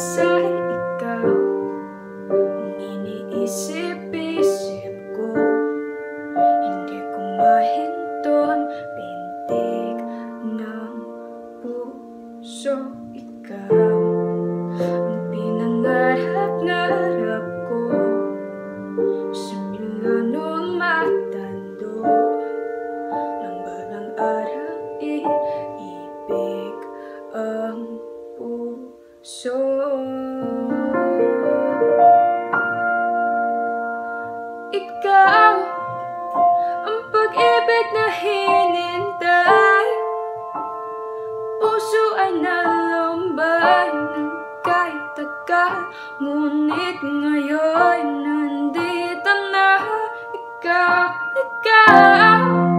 sa ikaw? Ang iniisip-isip ko. Hindi ko mahinto ang pintig ng puso ikaw. Ang pinangarap-ngarap ko. Sa Milano matando Nang balang araw iibig ang puso. So, ikaw ang pag-ibig na hinintay. Puso ay nalambay ng kahit tagal. Ngunit ngayon nandito na. Ikaw, ikaw.